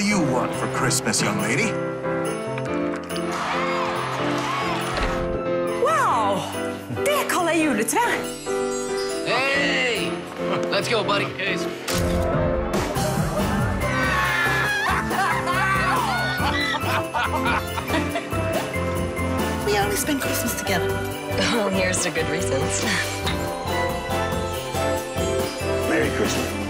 do you want for Christmas, young lady? Wow! Det er kallar jeg. Hey! Let's go, buddy. We only spend Christmas together. Oh, here's the good reasons. Merry Christmas.